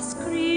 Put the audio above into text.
scream.